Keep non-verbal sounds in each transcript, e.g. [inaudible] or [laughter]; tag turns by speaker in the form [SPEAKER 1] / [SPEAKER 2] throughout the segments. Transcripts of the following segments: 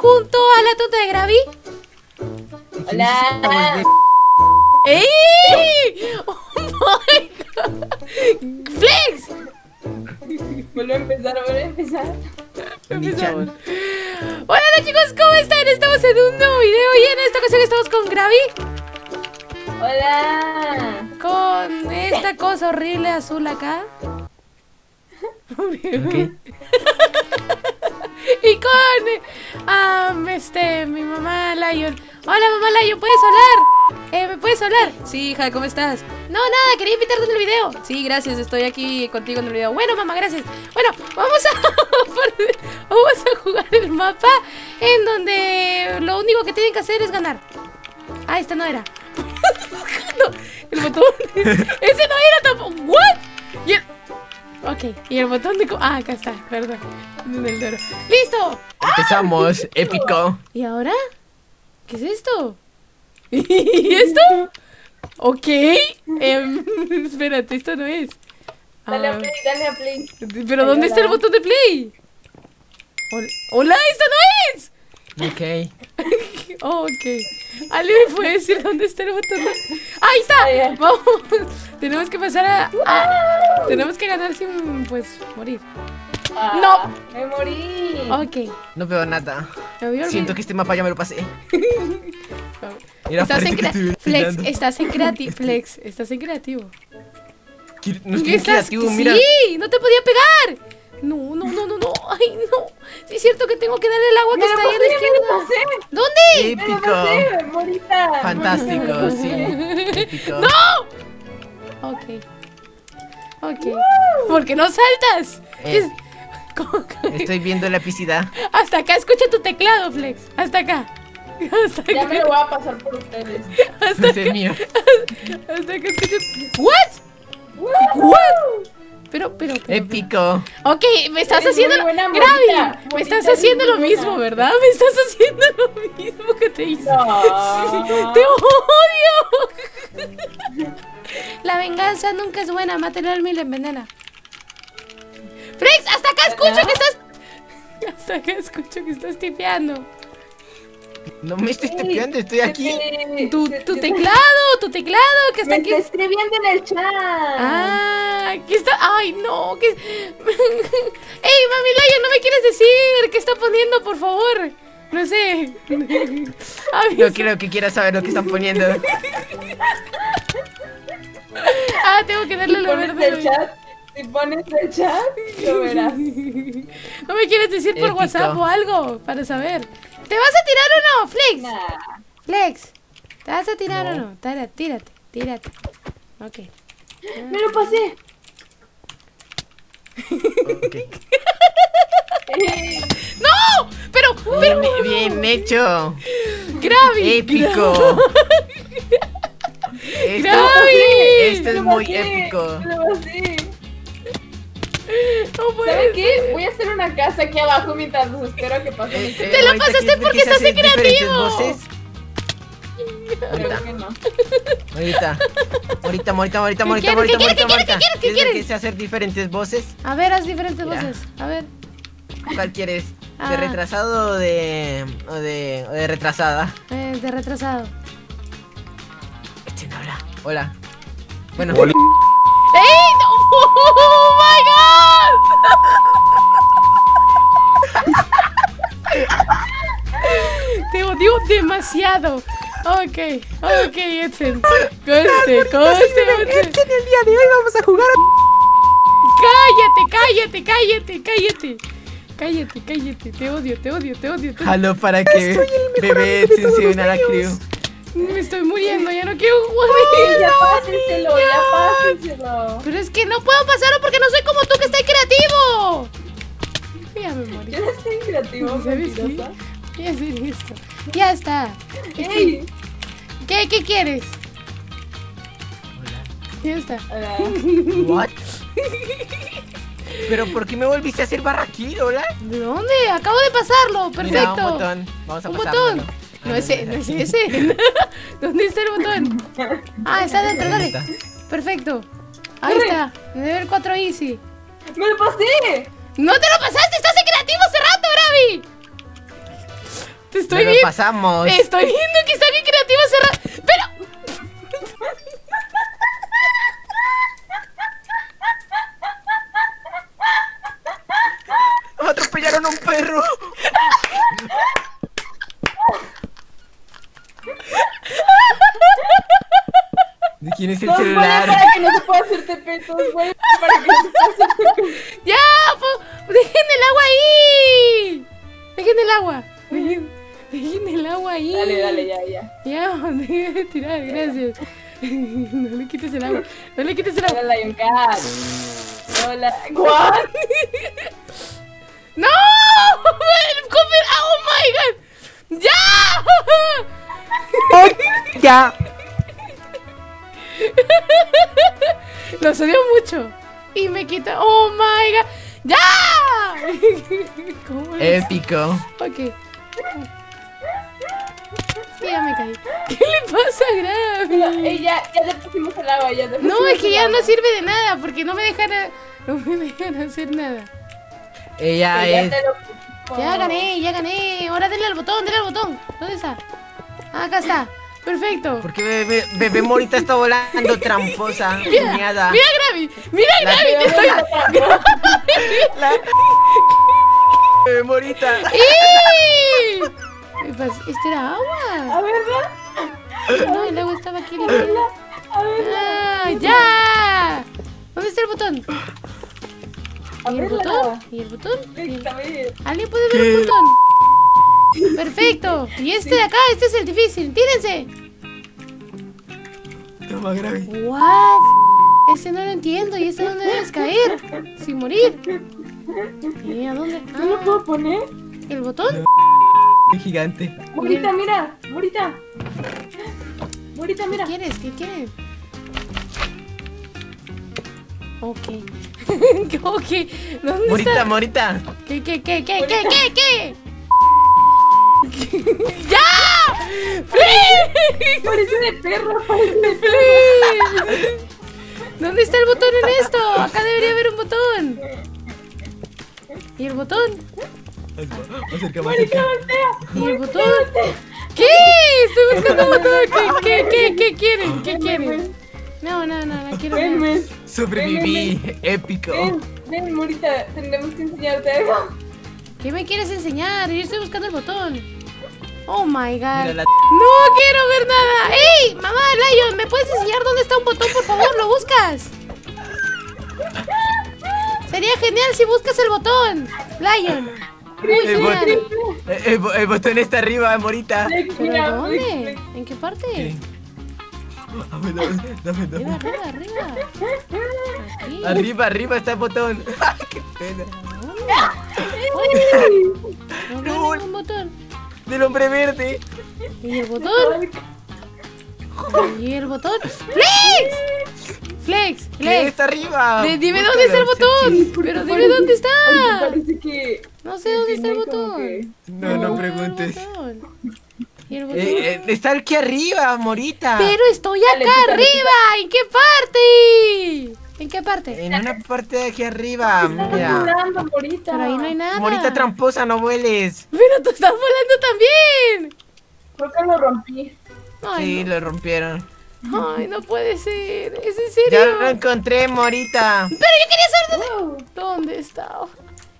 [SPEAKER 1] junto a la tuta de Gravi?
[SPEAKER 2] Hola.
[SPEAKER 1] ¡Ey! ¡Oh my god! ¡Flex!
[SPEAKER 2] Vuelve a empezar, vuelve a empezar.
[SPEAKER 1] Empezamos. Hola chicos, ¿cómo están? Estamos en un nuevo video y en esta ocasión estamos con Gravi.
[SPEAKER 2] Hola.
[SPEAKER 1] Con esta cosa horrible azul acá. [laughs] [laughs] y con um, este, mi mamá Lion. Hola mamá Lion, ¿puedes hablar? Eh, ¿Me puedes hablar? Sí, hija, ¿cómo estás? No, nada, quería invitarte en el video. Sí, gracias, estoy aquí contigo en el video. Bueno, mamá, gracias. Bueno, vamos a, [laughs] vamos a jugar el mapa en donde lo único que tienen que hacer es ganar. Ah, esta no era. [laughs] no, el botón. Ese no era tampoco. ¿What? Y el... Ok, y el botón de... Ah, acá está, perdón. En el doro. ¡Listo!
[SPEAKER 3] Empezamos, épico.
[SPEAKER 1] ¿Y ahora? ¿Qué es esto? [laughs] ¿Y esto? Ok. Em, [laughs] espérate, esto no es.
[SPEAKER 2] Dale
[SPEAKER 1] Ah,
[SPEAKER 2] a play, dale a play.
[SPEAKER 1] ¿Pero dónde está el botón de play? Hol- ¡Hola! ¡Esto no es!
[SPEAKER 3] Ok. [laughs]
[SPEAKER 1] Oh, ok. Ale me puede decir dónde está el botón. ¡Ahí está! Vamos. Tenemos que pasar a... a- Tenemos que ganar sin, pues, morir.
[SPEAKER 2] Ah, Me morí.
[SPEAKER 1] Ok.
[SPEAKER 3] No veo nada. Siento que este mapa ya me lo pasé. [laughs] Mira,
[SPEAKER 1] Estás en
[SPEAKER 3] estoy [laughs]
[SPEAKER 1] Flex, estás en creativo. Flex, estás en creativo.
[SPEAKER 3] No estoy
[SPEAKER 1] ¿Qué estás?
[SPEAKER 3] creativo, mira.
[SPEAKER 1] Sí, no te podía pegar. No, no, no, no, no. Ay, no. Sí es cierto que tengo que darle el agua que
[SPEAKER 2] Me
[SPEAKER 1] está ahí a la
[SPEAKER 2] pasé, me lo
[SPEAKER 1] izquierda.
[SPEAKER 2] pasé.
[SPEAKER 1] ¿Dónde?
[SPEAKER 2] Me lo pasé,
[SPEAKER 3] Épico.
[SPEAKER 2] morita.
[SPEAKER 3] Fantástico, sí. Épico. [laughs]
[SPEAKER 1] ¡No! Ok. Ok. ¿Por qué no saltas?
[SPEAKER 3] Eh.
[SPEAKER 1] Es- ¿Cómo que- [laughs]
[SPEAKER 3] Estoy viendo la epicidad.
[SPEAKER 1] Hasta acá escucha tu teclado, Flex. Hasta acá. [laughs] Hasta
[SPEAKER 2] Ya
[SPEAKER 1] acá.
[SPEAKER 2] me lo voy a pasar por ustedes.
[SPEAKER 1] Hasta
[SPEAKER 3] es
[SPEAKER 1] acá.
[SPEAKER 3] mío.
[SPEAKER 1] Hasta acá escucha. ¿What?
[SPEAKER 2] ¡Woo!
[SPEAKER 1] Pero, pero. pero-
[SPEAKER 3] Épico.
[SPEAKER 1] Ok, me estás
[SPEAKER 2] Eres
[SPEAKER 1] haciendo.
[SPEAKER 2] muy buena,
[SPEAKER 1] Gravi, me estás haciendo lo mismo. ¿verdad? Me estás haciendo lo mismo que te hice.
[SPEAKER 2] No.
[SPEAKER 1] ¡Te odio! La venganza nunca es buena. Mátelo al mil y envenena. Frex, hasta acá escucho que estás. [laughs] Hasta acá escucho que estás tipeando.
[SPEAKER 3] No me estoy tepeando, estoy aquí.
[SPEAKER 1] Tu, teclado, tu teclado, que está
[SPEAKER 2] Me
[SPEAKER 1] aquí.
[SPEAKER 2] está escribiendo en el chat.
[SPEAKER 1] Ah, aquí está. Ay, no. Que... [laughs] Ey, mami Layo, ¿no me quieres decir qué está poniendo, por favor? No sé. [laughs]
[SPEAKER 3] No creo que quieras saber lo que están poniendo. [laughs]
[SPEAKER 1] Ah, tengo que darle
[SPEAKER 2] pones
[SPEAKER 1] verde.
[SPEAKER 2] el chat, si pones el chat, lo verás.
[SPEAKER 1] ¿No me quieres decir por
[SPEAKER 3] Épico.
[SPEAKER 1] WhatsApp o algo para saber? ¿Te vas a tirar o no, Flex?
[SPEAKER 2] Nah.
[SPEAKER 1] Flex, ¿te vas a tirar
[SPEAKER 3] No.
[SPEAKER 1] o no? Tárate, tírate, tírate. Ok.
[SPEAKER 2] Me lo pasé. [laughs]
[SPEAKER 1] ¡No! Pero, pero,
[SPEAKER 3] Bien, bien hecho.
[SPEAKER 1] Gravi.
[SPEAKER 3] Épico. [laughs] Esto,
[SPEAKER 1] Gravi.
[SPEAKER 3] esto
[SPEAKER 2] Me
[SPEAKER 3] es
[SPEAKER 2] lo
[SPEAKER 3] muy épico.
[SPEAKER 1] No puede
[SPEAKER 2] ¿Sabes
[SPEAKER 1] ser.
[SPEAKER 2] qué? Voy a hacer una casa aquí abajo mientras los espero que pasen.
[SPEAKER 3] Eh, eh,
[SPEAKER 1] Te lo pasaste porque estás en creativo.
[SPEAKER 3] voces.
[SPEAKER 2] Creo que no.
[SPEAKER 3] Ahorita, ahorita, ahorita, ahorita, ahorita,
[SPEAKER 1] ¿Qué
[SPEAKER 3] ahorita,
[SPEAKER 1] quieres?
[SPEAKER 3] ahorita,
[SPEAKER 1] ¿Qué quieres? ¿Qué
[SPEAKER 3] ahorita.
[SPEAKER 1] quieres? ¿Qué quieres? ¿Qué
[SPEAKER 3] ¿Quieres hacer diferentes voces?
[SPEAKER 1] A ver, haz diferentes voces. A ver.
[SPEAKER 3] ¿Cuál quieres?
[SPEAKER 1] Ah.
[SPEAKER 3] ¿De retrasado o de, o de, o de retrasada?
[SPEAKER 1] Eh, de retrasado.
[SPEAKER 3] Este no habla. Hola. Bueno.
[SPEAKER 1] Demasiado. Ok, ok, Edson. Conste, conste,
[SPEAKER 3] en el día de hoy vamos a jugar
[SPEAKER 1] Cállate, cállate, cállate, cállate. Cállate, cállate. Te odio, te odio, te odio. te odio.
[SPEAKER 3] Halo para que bebé Edson se una a la crew.
[SPEAKER 1] Me estoy muriendo, ya no quiero jugar.
[SPEAKER 2] Ya pásenselo, ya pásenselo.
[SPEAKER 1] Pero es que no puedo pasarlo porque no soy como tú que estoy creativo. Ya me morí.
[SPEAKER 2] Yo no estoy creativo,
[SPEAKER 1] ¿Sabes qué? Hacer esto. Ya está. ¿Qué, qué quieres? Ya está.
[SPEAKER 2] Hola.
[SPEAKER 3] What? ¿Pero por qué me volviste a hacer barraquil, hola?
[SPEAKER 1] ¿De dónde? Acabo de pasarlo. Perfecto.
[SPEAKER 3] Mira, un botón. Vamos a
[SPEAKER 1] Un botón. No
[SPEAKER 3] Ah,
[SPEAKER 1] es, e- no es ese. [laughs] ¿Dónde está el botón? Ah, está dentro, dale. Perfecto. Ahí
[SPEAKER 2] Corre.
[SPEAKER 1] está. Nivel 4 easy.
[SPEAKER 2] ¡Me lo pasé!
[SPEAKER 1] ¡No te lo pasaste! ¡Estás en creativo hace rato, Bravi!
[SPEAKER 3] Pasamos.
[SPEAKER 1] Estoy viendo que están en creativa cerrada. Pero.
[SPEAKER 3] Atropellaron a un perro. ¿De quién es el
[SPEAKER 2] No,
[SPEAKER 3] celular?
[SPEAKER 2] para que no se pueda hacer todos, güey, para que no se pueda hacer TP.
[SPEAKER 1] ¡Ya! po- ¡Dejen el agua ahí! ¡Dejen el agua! El agua ahí.
[SPEAKER 2] Dale, dale, ya, ya.
[SPEAKER 1] Ya, [laughs] dejen de tirar, gracias. [laughs] No le quites el agua. No le quites el agua.
[SPEAKER 2] Hola, Lion Cat. Hola. ¿What? [laughs]
[SPEAKER 1] ¡No! ¡El comer! ¡Oh my god! ¡Ya!
[SPEAKER 3] Ya.
[SPEAKER 1] Los odio mucho. Y me quita. ¡Oh my god! ¡Ya! ¿Cómo es?
[SPEAKER 3] Épico.
[SPEAKER 1] Ok. Sí, ya me caí. [laughs] ¿Qué le pasa a Gravi?
[SPEAKER 2] Ey, ya, ya le pusimos el agua, ya le
[SPEAKER 1] No, es que ya no sirve de nada porque no me dejan, a- [laughs] no me dejan hacer nada.
[SPEAKER 3] Ella
[SPEAKER 2] ya
[SPEAKER 3] es.
[SPEAKER 2] te lo.
[SPEAKER 1] Ya gané, ya gané. Ahora denle al botón, denle al botón. ¿Dónde está? Ah, acá está. Perfecto.
[SPEAKER 3] ¿Por qué bebé, bebé Morita está volando [laughs] tramposa?
[SPEAKER 1] Mira, mira Gravi, mira
[SPEAKER 3] La-
[SPEAKER 1] Gravi, te estoy.
[SPEAKER 3] La- Bebé Morita.
[SPEAKER 1] ¡Ih! ¿Qué pasa? ¿Este era agua?
[SPEAKER 2] A ver, ¿verdad?
[SPEAKER 1] No, el agua estaba aquí. limpia.
[SPEAKER 2] A ver,
[SPEAKER 1] ¡Ah, ya! ¿Dónde está el botón?
[SPEAKER 2] a
[SPEAKER 1] ¿Y el botón? ¿Y el botón? ¿Y el-
[SPEAKER 2] Está bien.
[SPEAKER 1] ¿Alguien puede ver
[SPEAKER 3] ¿Qué?
[SPEAKER 1] el botón? Perfecto. Y este de acá, este es el difícil. Tírense.
[SPEAKER 3] Toma, grave.
[SPEAKER 1] What? Ese no lo entiendo. ¿Y este dónde debes caer? Sin morir. [laughs] ¿Y a dónde?
[SPEAKER 2] ¿No lo
[SPEAKER 1] Ah,
[SPEAKER 2] puedo poner?
[SPEAKER 1] ¿el botón? [laughs]
[SPEAKER 3] Gigante.
[SPEAKER 2] Morita, mira. Morita. Morita,
[SPEAKER 1] ¿Qué
[SPEAKER 2] mira.
[SPEAKER 1] quieres? ¿Qué quieres? Ok. [laughs] ok. ¿Dónde
[SPEAKER 3] Morita,
[SPEAKER 1] está?
[SPEAKER 3] Morita.
[SPEAKER 1] ¿Qué, qué, qué, qué, qué, qué, qué? [laughs] ¡Ya! ¡Please!
[SPEAKER 2] Parece de perro, parece de perro.
[SPEAKER 1] ¿Dónde está el botón en esto? Acá debería haber un botón. ¿Y el botón?
[SPEAKER 3] Acerca.
[SPEAKER 1] ¿Qué? Estoy buscando un botón. ¿Qué, qué, qué, qué quieren? ¿Qué quieren? No, no, no, no quiero
[SPEAKER 2] Ven.
[SPEAKER 3] Sobreviví. Épico.
[SPEAKER 2] Ven, ven, Morita. Tendremos que enseñarte algo.
[SPEAKER 1] ¿Qué me quieres enseñar? Yo estoy buscando el botón. Oh my god.
[SPEAKER 3] La-
[SPEAKER 1] No quiero ver nada. ¡Ey! Mamá, Lion, ¿me puedes enseñar dónde está un botón, por favor? ¿Lo buscas? Sería genial si buscas el botón. Lion.
[SPEAKER 3] El, botón, el, bo- el botón está arriba, Morita.
[SPEAKER 2] Flex,
[SPEAKER 1] ¿Pero
[SPEAKER 2] mira,
[SPEAKER 1] dónde? ¿En qué parte?
[SPEAKER 3] ¿Qué? Dame, dame, dame,
[SPEAKER 1] Arriba,
[SPEAKER 3] dame.
[SPEAKER 1] arriba, arriba. Aquí.
[SPEAKER 3] Arriba, arriba está el botón. [laughs] Ay, qué pena.
[SPEAKER 1] No
[SPEAKER 3] No.
[SPEAKER 1] veo ningún botón.
[SPEAKER 3] Del hombre verde.
[SPEAKER 1] ¿Y el botón? ¿Y el botón? ¡Flex! Flex,
[SPEAKER 3] ¿Qué
[SPEAKER 1] Flex.
[SPEAKER 3] está arriba?
[SPEAKER 1] De- dime
[SPEAKER 3] Búscalo,
[SPEAKER 1] dónde está el botón.
[SPEAKER 3] sí.
[SPEAKER 2] ¿Por qué
[SPEAKER 1] Pero dime
[SPEAKER 2] parece-
[SPEAKER 1] dónde está.
[SPEAKER 2] Parece que.
[SPEAKER 1] No sé dónde está el botón.
[SPEAKER 2] que-
[SPEAKER 3] No, no preguntes.
[SPEAKER 1] ¿Y el botón?
[SPEAKER 3] Eh, eh, está aquí arriba, Morita.
[SPEAKER 1] Pero estoy acá arriba. ¿En qué parte? ¿En qué parte?
[SPEAKER 3] En una parte de aquí arriba,
[SPEAKER 2] Estamos
[SPEAKER 3] mira.
[SPEAKER 2] volando, Morita.
[SPEAKER 1] Pero ahí no hay nada.
[SPEAKER 3] Morita tramposa, no vueles.
[SPEAKER 1] Pero tú estás volando también.
[SPEAKER 2] Creo que lo rompí.
[SPEAKER 1] Ay,
[SPEAKER 3] Sí,
[SPEAKER 1] no.
[SPEAKER 3] lo rompieron.
[SPEAKER 1] Ay, no puede ser. ¿Es en
[SPEAKER 3] Ya
[SPEAKER 1] serio?
[SPEAKER 3] lo encontré, Morita.
[SPEAKER 1] Pero yo quería saber dónde.
[SPEAKER 2] Wow.
[SPEAKER 1] ¿Dónde está?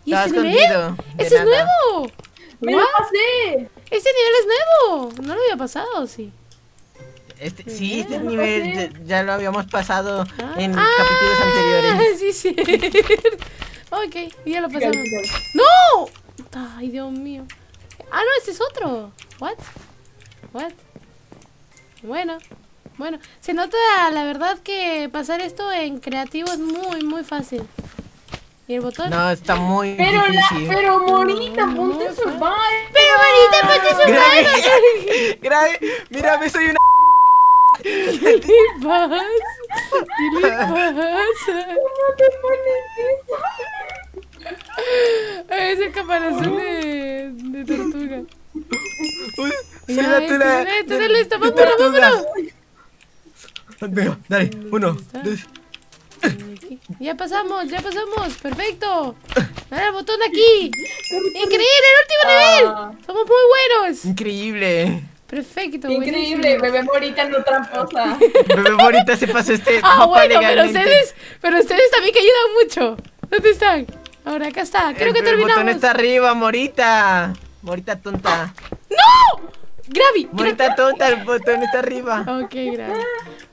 [SPEAKER 1] ¿Y
[SPEAKER 3] Estaba
[SPEAKER 1] este nivel? ¡Ese es nuevo!
[SPEAKER 2] ¡Me lo pasé!
[SPEAKER 1] Este nivel es nuevo. No lo había pasado, sí.
[SPEAKER 3] Este, sí, este nivel ya, ya lo habíamos pasado
[SPEAKER 1] Ah.
[SPEAKER 3] en
[SPEAKER 1] Ah,
[SPEAKER 3] capítulos anteriores. [laughs]
[SPEAKER 1] Sí, sí. [laughs] ok, ya lo pasamos. ¡No! Ay, Dios mío. Ah, no, este es otro. ¿What? ¿What? Bueno, bueno. Se nota, la verdad, que pasar esto en creativo es muy, muy fácil. ¿Y el botón?
[SPEAKER 3] No, está muy
[SPEAKER 2] Pero, la, pero Morita,
[SPEAKER 1] No,
[SPEAKER 2] ponte
[SPEAKER 1] no,
[SPEAKER 2] survive.
[SPEAKER 1] Pero ahorita ponte su
[SPEAKER 3] Grave, [laughs] grave, mírame, soy una.
[SPEAKER 1] ¿Qué le pasa? ¿Qué le [laughs] pasa?
[SPEAKER 2] ¿Cómo te pones eso?
[SPEAKER 1] Es el caparazón de, de tortuga.
[SPEAKER 3] Uy, soy
[SPEAKER 1] Ya,
[SPEAKER 3] la
[SPEAKER 1] este,
[SPEAKER 3] de- de
[SPEAKER 1] vámonos,
[SPEAKER 3] tortuga.
[SPEAKER 1] vámonos.
[SPEAKER 3] Venga, dale, uno, dos.
[SPEAKER 1] Ya pasamos, ya pasamos. Perfecto. Dale al botón aquí. Increíble, el último nivel.
[SPEAKER 2] Ah,
[SPEAKER 1] Somos muy buenos.
[SPEAKER 3] Increíble.
[SPEAKER 1] Perfecto.
[SPEAKER 2] increíble,
[SPEAKER 1] buenísimo.
[SPEAKER 2] bebé morita no tramposa. [laughs]
[SPEAKER 3] Bebé bonita se pasó este
[SPEAKER 1] Ah,
[SPEAKER 3] mapa
[SPEAKER 1] bueno, pero ustedes, pero ustedes también que ayudan mucho. ¿Dónde están? Ahora acá está. Creo
[SPEAKER 3] el,
[SPEAKER 1] que
[SPEAKER 3] el
[SPEAKER 1] terminamos.
[SPEAKER 3] botón está arriba, Morita. Morita tonta.
[SPEAKER 1] ¡No! Gravi.
[SPEAKER 3] Morita tonta, el botón está arriba.
[SPEAKER 1] Ok, Gravi.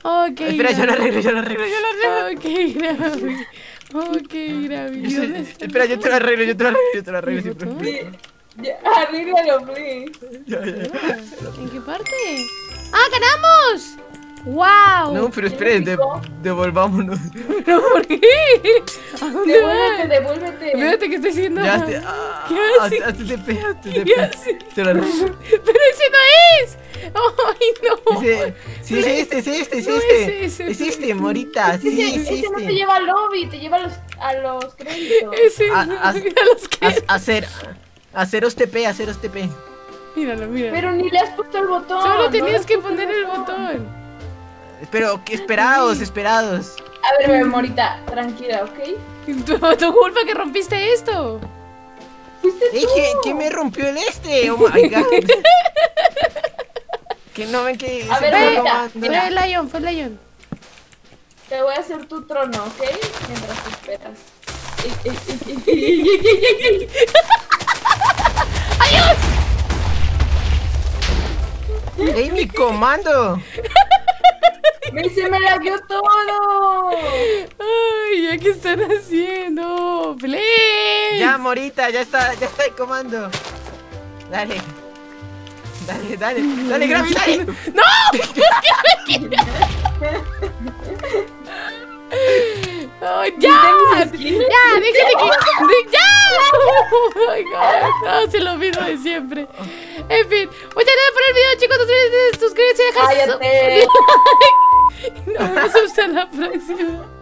[SPEAKER 1] Ok.
[SPEAKER 3] Espera, yo lo arreglo, yo lo arreglo, yo lo arreglo.
[SPEAKER 1] Ok, Gravi. Ok, Gravi.
[SPEAKER 3] Yo espera, yo te lo arreglo, yo te lo arreglo, yo te lo arreglo.
[SPEAKER 2] Arréglalo, please.
[SPEAKER 3] Ya, ya.
[SPEAKER 1] ¿En qué parte? ¡Ah, ganamos! ¡Wow!
[SPEAKER 3] No, pero espere, de-
[SPEAKER 2] picó?
[SPEAKER 3] devolvámonos. [laughs]
[SPEAKER 1] ¿Pero por qué? ¿A dónde
[SPEAKER 2] Devuélvete,
[SPEAKER 1] vas?
[SPEAKER 2] devuélvete.
[SPEAKER 1] Espérate, ¿qué estoy haciendo?
[SPEAKER 3] Ya, te, ah,
[SPEAKER 1] ¿Qué hace?
[SPEAKER 3] hazte TP, hazte
[SPEAKER 1] ¿Qué
[SPEAKER 3] TP.
[SPEAKER 1] hace?
[SPEAKER 3] Te lo arreglo. [laughs]
[SPEAKER 1] ¡Pero ese no es! ¡Ay, no!
[SPEAKER 3] Ese- Sí, es este, es este, es
[SPEAKER 1] No
[SPEAKER 3] este.
[SPEAKER 1] es ese,
[SPEAKER 3] Es este, Morita, [laughs] sí,
[SPEAKER 2] Ese,
[SPEAKER 3] es
[SPEAKER 2] ese no te
[SPEAKER 3] este.
[SPEAKER 2] lleva al lobby, te lleva a los, a los créditos.
[SPEAKER 1] Ese
[SPEAKER 3] A-
[SPEAKER 1] no.
[SPEAKER 3] a-
[SPEAKER 1] Mira los que...
[SPEAKER 3] Haz- Hacer, haceros TP, haceros TP.
[SPEAKER 1] Míralo, míralo.
[SPEAKER 2] Pero ni le has puesto el botón.
[SPEAKER 1] Solo tenías que poner el botón.
[SPEAKER 3] Pero, esperados, esperados.
[SPEAKER 2] A ver, Morita, tranquila, ¿ok?
[SPEAKER 1] Tu, culpa que rompiste esto.
[SPEAKER 2] Fuiste tú.
[SPEAKER 3] Dije, que me rompió el este? Oh my god. [laughs] que no ven que.
[SPEAKER 2] A ver, Morita.
[SPEAKER 1] Fue el Lion, fue el Lion.
[SPEAKER 2] Te voy a hacer tu trono, ¿ok? Mientras esperas. ¡Adiós! [laughs] ¡Ey,
[SPEAKER 3] mi comando! [laughs]
[SPEAKER 2] Me se me lagueó todo.
[SPEAKER 1] Ay, ¿ya qué están haciendo? ¡Please!
[SPEAKER 3] Ya, Morita, ya está, ya está el comando. Dale. Dale, dale, dale, Gravi, dale. [laughs]
[SPEAKER 1] ¡No! ¡Ay, ¡Ya! ¡Ya! ¡Déjate que! de- ¡Ya! ¡Oh, my God! No, se lo mismo de siempre. En fin, muchas gracias por el video, chicos. No se olviden de suscribirse y dejar su
[SPEAKER 2] Cállate.
[SPEAKER 1] no, eso usted la próxima.